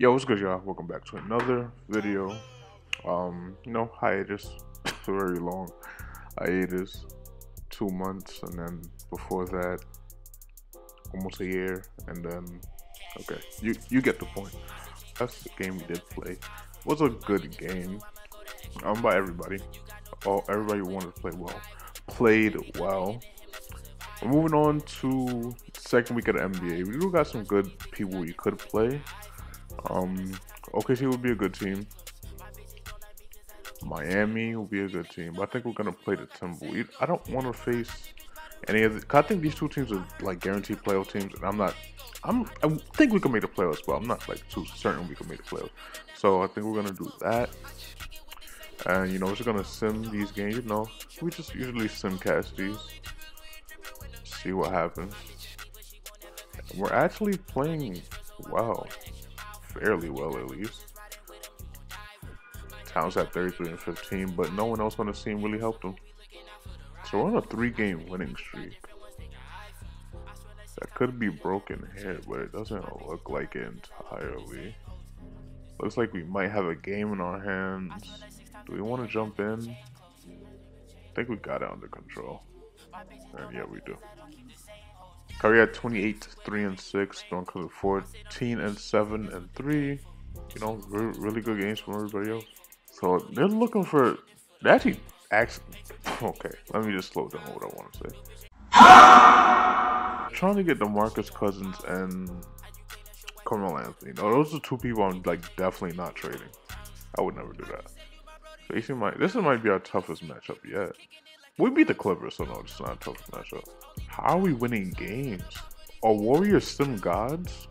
Yo, what's good, y'all? Welcome back to another video. Um, you know, hiatus, very long hiatus, two months, and then before that, almost a year, and then, okay, you you get the point. That's the game we did play. was a good game. Um, by everybody, all everybody wanted to play well, played well. Moving on to second week of the NBA. We do got some good people you could play. Um, OKC would be a good team. Miami will be a good team, I think we're gonna play the Timberwolves. I don't want to face any of the. I think these two teams are like guaranteed playoff teams, and I'm not. I'm. I think we can make the playoffs, but I'm not like too certain we can make the playoffs. So I think we're gonna do that. And you know, we're just gonna sim these games. You know, we just usually sim cast these. See what happens. We're actually playing well fairly well at least. Towns at 33 and 15, but no one else on the team really helped them. So we're on a three-game winning streak. That could be broken here, but it doesn't look like it entirely. Looks like we might have a game in our hands. Do we want to jump in? I think we got it under control. And yeah, we do. Curry had 28, 3 and 6. Stone Curry 14 and 7 and 3. You know, re really good games from everybody else. So they're looking for. They actually, actually. Okay, let me just slow down what I want to say. trying to get the Marcus Cousins and Carmelo Anthony. No, those are two people I'm like definitely not trading. I would never do that. Facing my this might be our toughest matchup yet. We beat the Clippers, so no, it's not a tough matchup. How are we winning games? Are Warriors sim gods?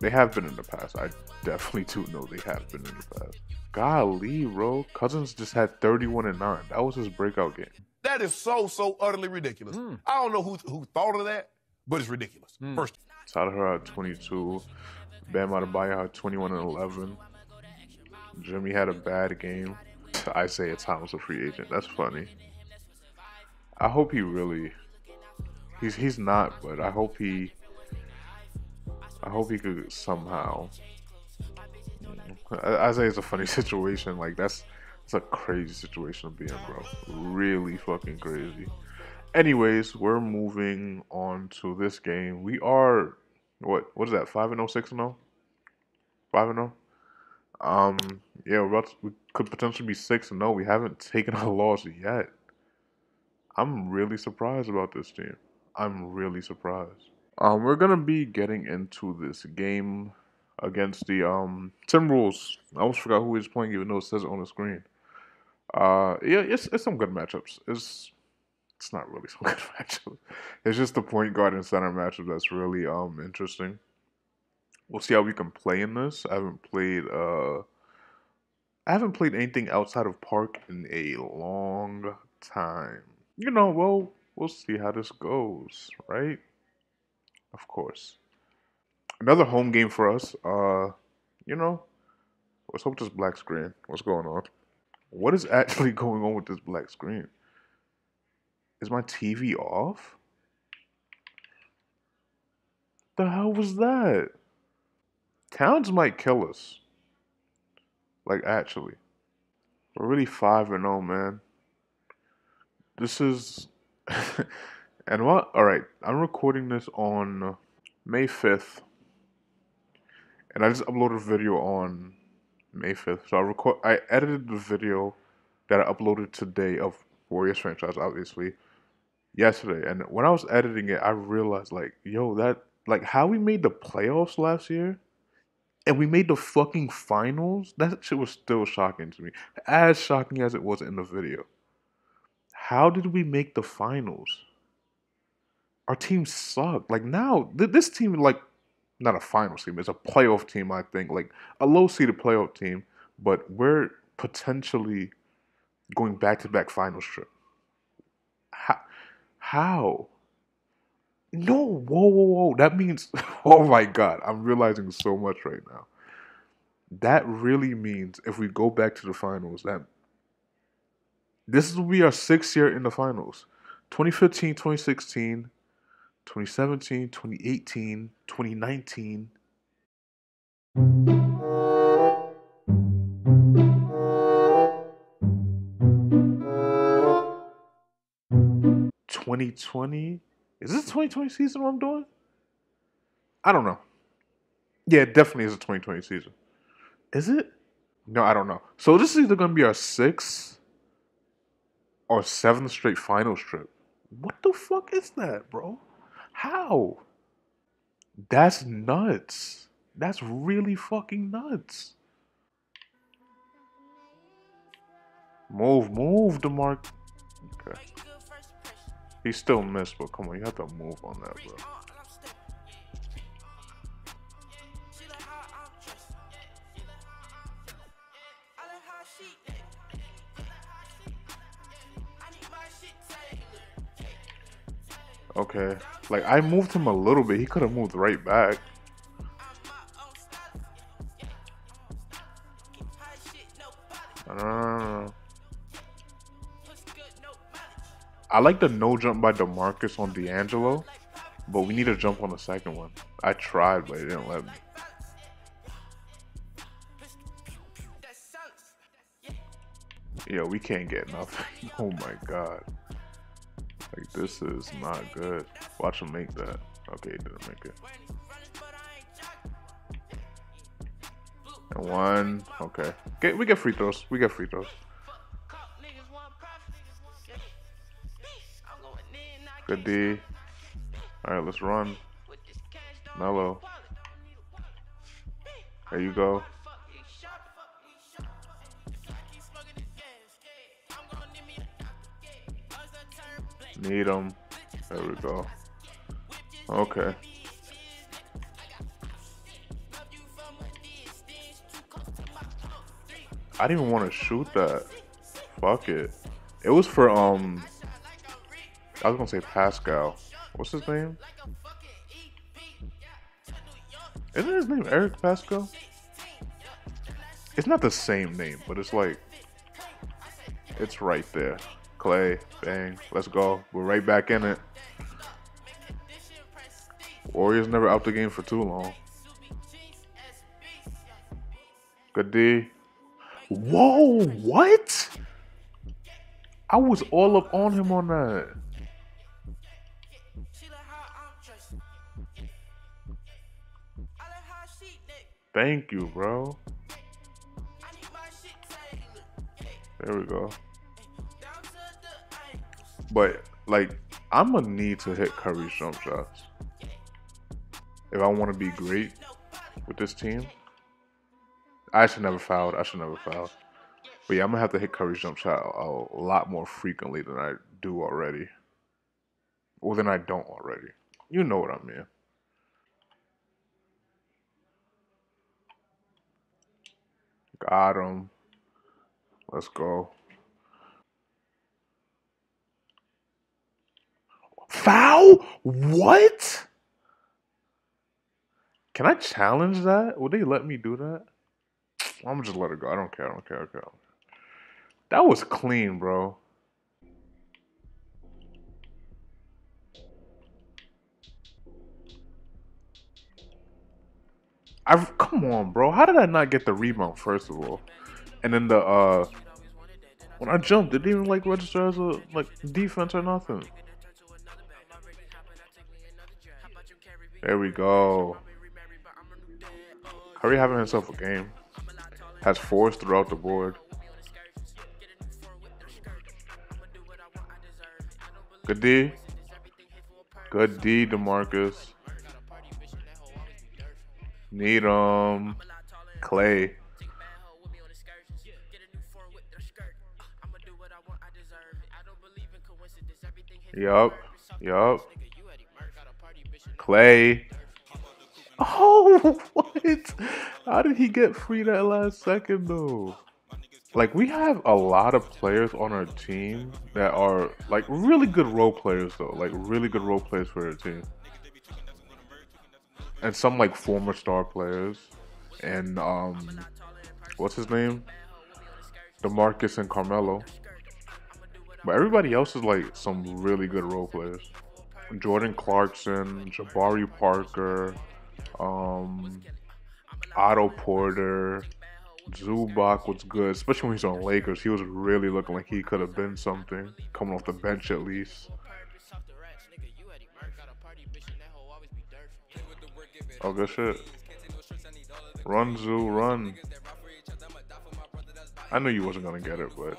They have been in the past. I definitely do know they have been in the past. Golly, bro. Cousins just had 31 and 9. That was his breakout game. That is so, so utterly ridiculous. Mm. I don't know who, who thought of that, but it's ridiculous. Mm. First. Tyler had 22. Bam Adebayo had 21 and 11. Jimmy had a bad game. Isaiah Thomas a free agent. That's funny. I hope he really. He's he's not, but I hope he. I hope he could somehow. I, I say it's a funny situation. Like that's it's a crazy situation to be in, bro. Really fucking crazy. Anyways, we're moving on to this game. We are what? What is that? Five and 6 and 0. Five and 0. Um, yeah, we're to, we could potentially be six and no. We haven't taken a loss yet. I'm really surprised about this team. I'm really surprised. Um, we're gonna be getting into this game against the um Timberwolves. I almost forgot who he's playing, even though it says it on the screen. Uh, yeah, it's it's some good matchups. It's it's not really some good matchups. It's just the point guard and center matchup that's really um interesting. We'll see how we can play in this. I haven't played uh I haven't played anything outside of Park in a long time you know, well, we'll see how this goes, right? Of course. Another home game for us. Uh, you know, let's hope this black screen. What's going on? What is actually going on with this black screen? Is my TV off? The hell was that? Towns might kill us. Like actually. We're really 5 and 0, man. This is. and what? Alright, I'm recording this on May 5th. And I just uploaded a video on May 5th. So I record I edited the video that I uploaded today of Warriors franchise, obviously, yesterday. And when I was editing it, I realized like, yo, that like how we made the playoffs last year and we made the fucking finals, that shit was still shocking to me. As shocking as it was in the video. How did we make the finals? Our team sucked. Like now, th- this team like not a finals team. It's a playoff team. I think like a low seeded playoff team, but we're potentially going back to back finals trip. How? How? No, whoa, whoa, whoa. That means, oh my God, I'm realizing so much right now. That really means if we go back to the finals, that this will be our sixth year in the finals 2015, 2016, 2017, 2018, 2019. Twenty twenty. Is this twenty twenty season? What I'm doing? I don't know. Yeah, it definitely is a twenty twenty season. Is it? No, I don't know. So this is either gonna be our sixth or seventh straight finals trip. What the fuck is that, bro? How? That's nuts. That's really fucking nuts. Move, move, DeMarc. Okay. He still missed, but come on, you have to move on that, bro. Okay. Like, I moved him a little bit. He could have moved right back. No. I like the no jump by DeMarcus on D'Angelo, but we need to jump on the second one. I tried, but it didn't let me. Yeah, we can't get nothing. Oh my god. Like, this is not good. Watch him make that. Okay, he didn't make it. And one. Okay. Get, we get free throws. We get free throws. Good D. Alright, let's run. Mellow. There you go. Need them. There we go. Okay. I didn't even want to shoot that. Fuck it. It was for, um, I was gonna say Pascal. What's his name? Isn't his name Eric Pascal? It's not the same name, but it's like, it's right there. Clay, bang, let's go. We're right back in it. Warriors never out the game for too long. Good D. Whoa, what? I was all up on him on that. Thank you, bro. There we go. But like, I'm gonna need to hit Curry's jump shots if I want to be great with this team. I should never foul. I should never foul. But yeah, I'm gonna have to hit Curry's jump shot a, lot more frequently than I do already. Well, than I don't already. You know what I mean. Got him. Let's go. Foul? What? Can I challenge that? Would they let me do that? I'm gonna just let it go. I don't care. I don't care. I don't care. That was clean, bro. I've come on, bro. How did I not get the rebound first of all? And then the uh when I jumped, it didn't even like register as a like defense or nothing. There we go. Curry having himself a game. Has fours throughout the board. Good D. Good D, DeMarcus. Need him. Clay. Yup. Yup. Clay. Oh, what? How did he get free that last second though? Like we have a lot of players on our team that are like really good role players though, like really good role players for our team. And some like former star players. And um what's his name? DeMarcus and Carmelo. But everybody else is like some really good role players. Jordan Clarkson, Jabari Parker, um, Otto Porter, Zubac was good, especially when he's on Lakers. He was really looking like he could have been something, coming off the bench at least. Oh, good shit. Run, Zoo, run. I knew you wasn't gonna get it, but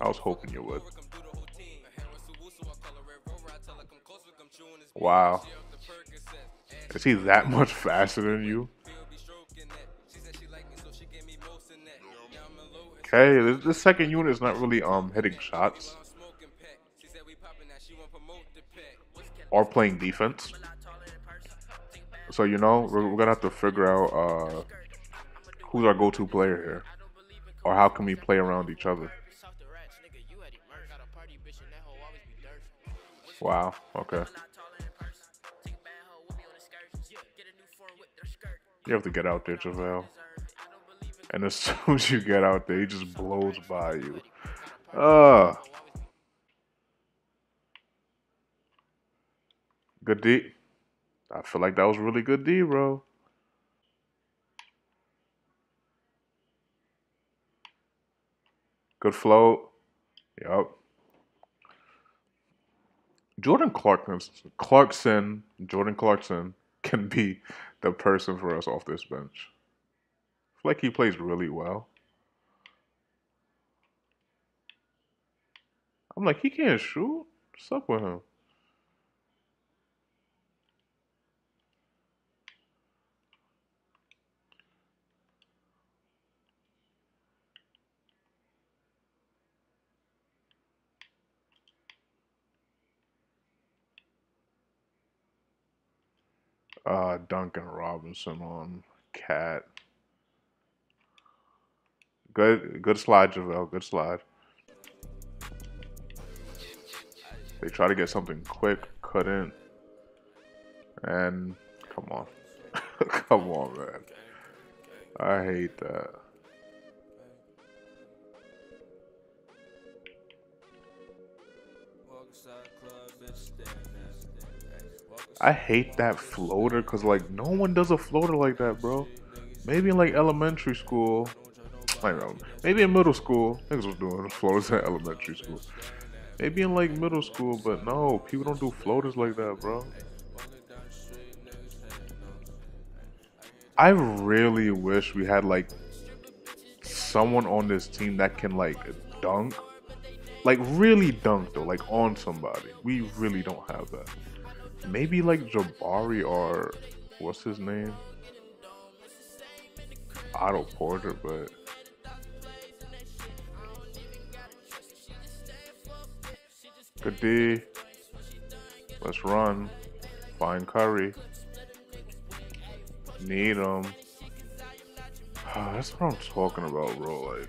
I was hoping you would. Wow. Is he that much faster than you? Okay, this second unit is not really um hitting shots or playing defense. So you know we're, we're gonna have to figure out uh, who's our go-to player here, or how can we play around each other. Wow. Okay. You have to get out there, JaVale. And as soon as you get out there, he just blows by you. Uh good D. I feel like that was really good D, bro. Good float. Yup. Jordan Clarkson, Clarkson, Jordan Clarkson can be the person for us off this bench. Like he plays really well. I'm like, he can't shoot. What's up with him? Uh, Duncan Robinson on Cat. Good, good slide, JaVale. Good slide. They try to get something quick, couldn't. And come on, come on, man. I hate that. I hate that floater because like no one does a floater like that, bro. Maybe in like elementary school. Know. Maybe in middle school. Niggas was doing floaters in elementary school. Maybe in like middle school, but no, people don't do floaters like that, bro. I really wish we had like someone on this team that can like dunk. Like really dunk though, like on somebody. We really don't have that maybe like Jabari or what's his name? Otto Porter, but good D. Let's run. Find Curry. Need him. That's what I'm talking about, bro. Like,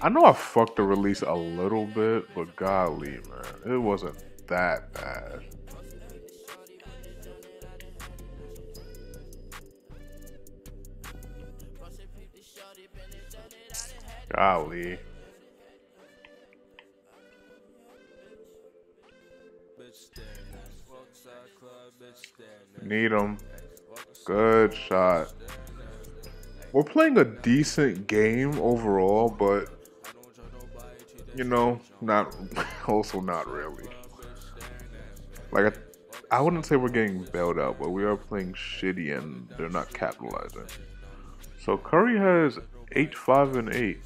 I know I fucked the release a little bit, but golly, man, it wasn't that bad. Golly. Need him. Good shot. We're playing a decent game overall, but you know, not also not really. Like I, I wouldn't say we're getting bailed out, but we are playing shitty and they're not capitalizing. So Curry has eight, five, and eight.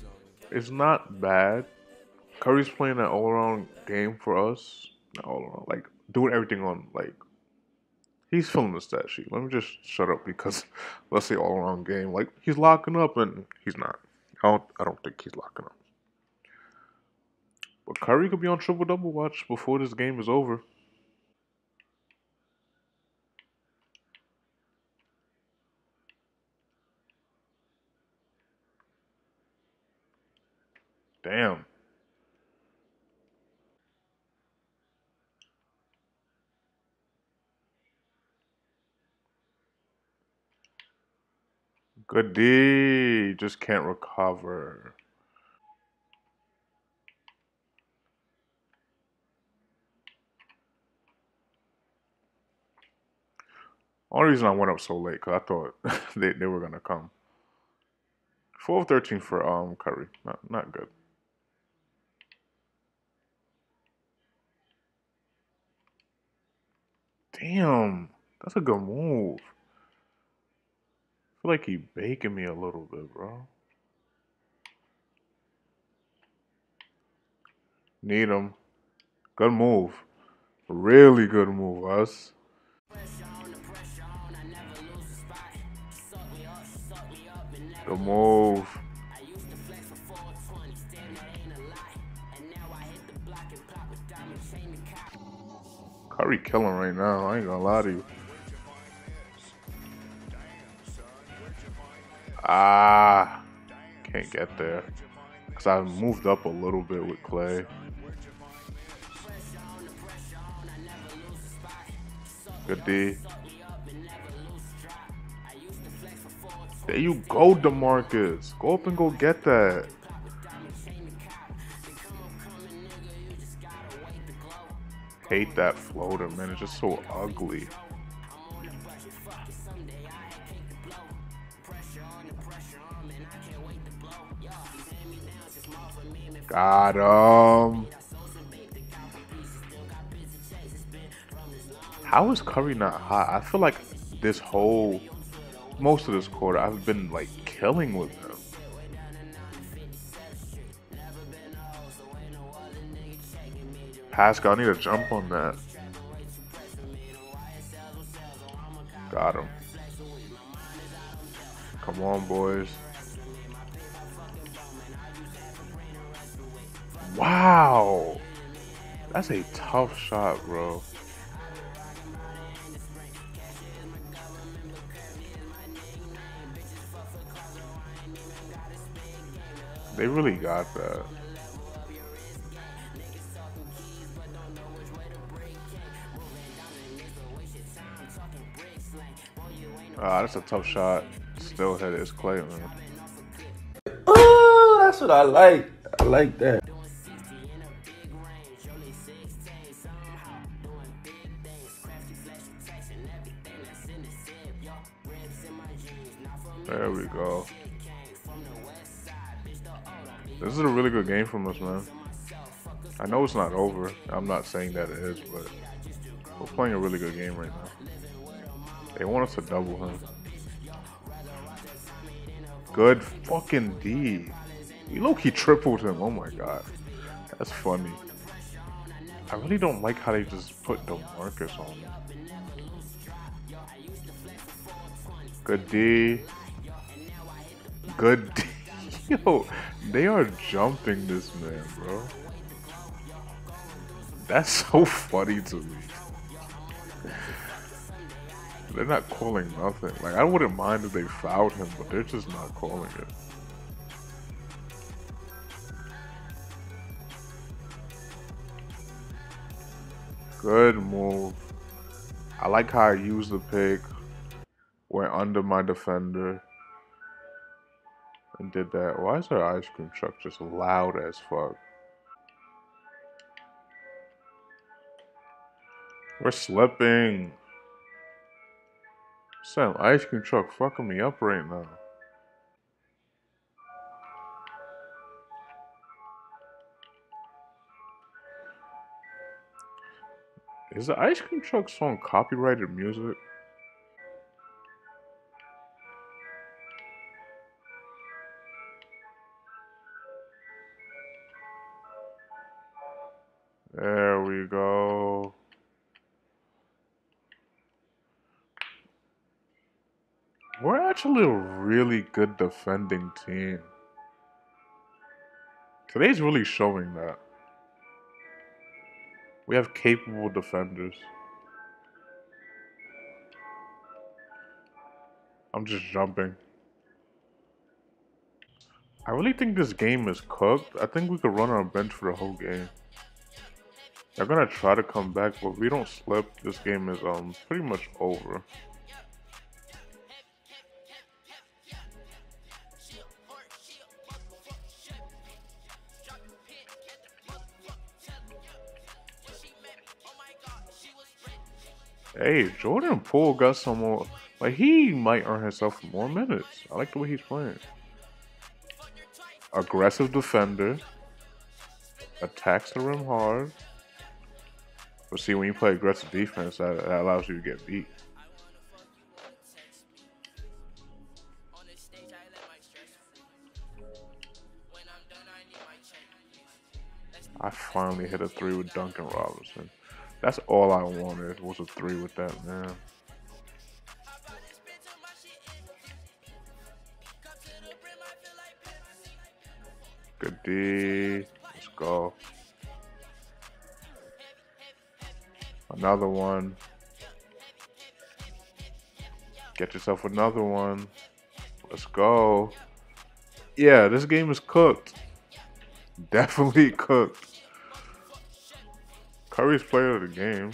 It's not bad. Curry's playing an all-around game for us. Not all around, like doing everything on like. He's filling the stat sheet. Let me just shut up because let's say all-around game. Like he's locking up and he's not. I don't. I don't think he's locking up. But Curry could be on triple double watch before this game is over. Damn. Good D. Just can't recover. Only reason I went up so late because I thought they, they were gonna come. 4 of 13 for um Curry. Not not good. Damn, that's a good move. I feel like he baking me a little bit, bro. Need him. Good move. Really good move, us. Good move. Curry killing right now. I ain't gonna lie to you. Ah, can't get there. Because I moved up a little bit with Clay. Good D. There you go, DeMarcus. Go up and go get that. Hate that floater, man. It's just so ugly. Got him. How is Curry not hot? I feel like this whole, most of this quarter, I've been like killing with Pascal, I need to jump on that. Got him. Come on, boys. Wow. That's a tough shot, bro. They really got that. Ah, that's a tough shot. Still hit it. It's Clay, man. Oh, that's what I like. I like that. There we go. This is a really good game from us, man. I know it's not over. I'm not saying that it is, but we're playing a really good game right now. They want us to double him. Good fucking D. You low key tripled him. Oh my god. That's funny. I really don't like how they just put DeMarcus on him. Good D. Good D. Yo, they are jumping this man, bro. That's so funny to me. They're not calling nothing. Like, I wouldn't mind if they fouled him, but they're just not calling it. Good move. I like how I used the pick. Went under my defender. And did that. Why is our ice cream truck just loud as fuck? We're slipping. Sam, ice cream truck fucking me up right now. Is the ice cream truck song copyrighted music? There we go. We're actually a really good defending team. Today's really showing that. We have capable defenders. I'm just jumping. I really think this game is cooked. I think we could run our bench for the whole game. They're gonna try to come back, but we don't slip, this game is um pretty much over. Hey, Jordan Poole got some more. Like he might earn himself more minutes. I like the way he's playing. Aggressive defender. Attacks the rim hard. But see, when you play aggressive defense, that, that allows you to get beat. I finally hit a three with Duncan Robinson. That's all I wanted was a three with that man. Good D. Let's go. Another one. Get yourself another one. Let's go. Yeah, this game is cooked. Definitely cooked. Curry's player of the game.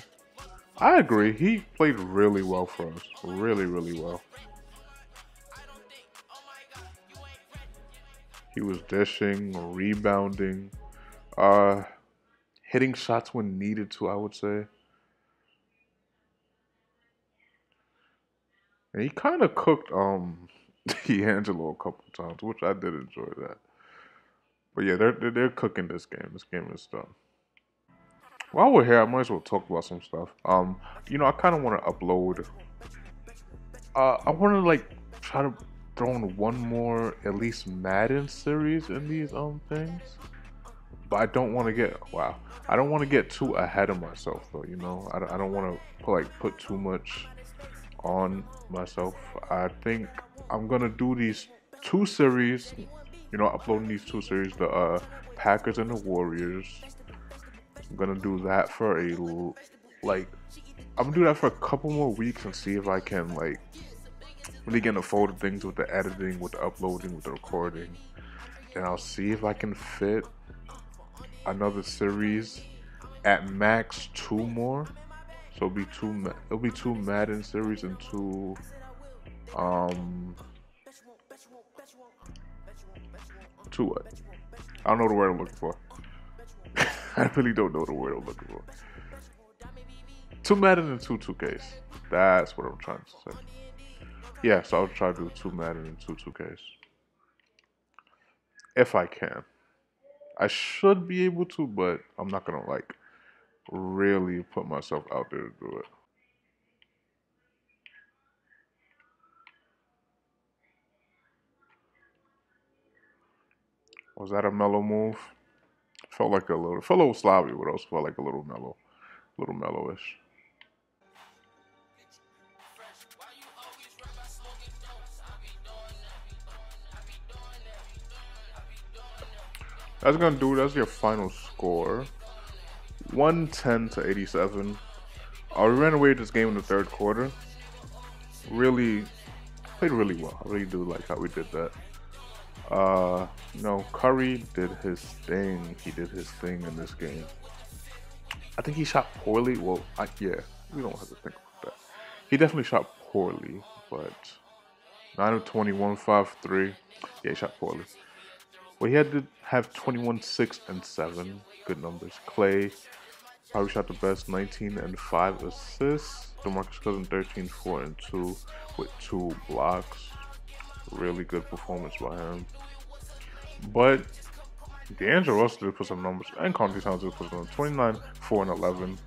I agree. He played really well for us. Really, really well. He was dishing, rebounding, uh, hitting shots when needed to, I would say. And he kind of cooked um D'Angelo a couple times, which I did enjoy that. But yeah, they're they're cooking this game. This game is done. While we're here, I might as well talk about some stuff. Um, you know, I kind of want to upload. Uh, I want to like try to throw in one more at least Madden series in these um things, but I don't want to get wow. I don't want to get too ahead of myself though. You know, I don't, I don't want to like put too much on myself. I think I'm gonna do these two series. You know, uploading these two series, the uh, Packers and the Warriors. I'm gonna do that for a like I'm gonna do that for a couple more weeks and see if I can like really get the fold of things with the editing, with the uploading, with the recording. And I'll see if I can fit another series at max two more. So it'll be two it'll be two Madden series and two um two what? I don't know the word I'm looking for. I really don't know the word I'm looking for. Two Madden and two 2Ks. That's what I'm trying to say. Yeah, so I'll try to do two Madden and two 2Ks. If I can. I should be able to, but I'm not gonna like really put myself out there to do it. Was that a mellow move? Felt like a little, felt a little sloppy, but also felt like a little mellow, a little mellowish. That's gonna do. That's your final score. 110 to 87. I ran away with this game in the third quarter. Really played really well. I really do like how we did that. Uh, know, Curry did his thing. He did his thing in this game. I think he shot poorly. Well, I, yeah, we don't have to think about that. He definitely shot poorly, but 9 of 21, 5 3. Yeah, he shot poorly. Well, he had to have 21, 6, and 7. Good numbers. Clay probably shot the best, 19 and 5 assists. DeMarcus Cousins, 13, 4, and 2 with 2 blocks really good performance by him. But D'Angelo Russell did put some numbers, and Karl-Anthony Towns did put some 29, 4, and 11.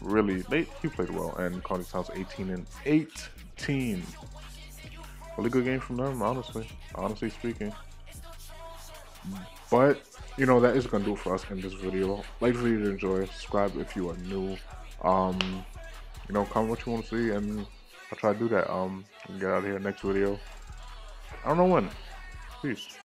Really, they, he played well, and Karl-Anthony Towns 18 and 18. Really good game from them, honestly. Honestly speaking. But, you know, that is going to do it for us in this video. Like the video enjoy. Subscribe if you are new. Um, you know, comment what you want to see, and I'll try to do that. Um, get out of here next video. I don't know when. Peace.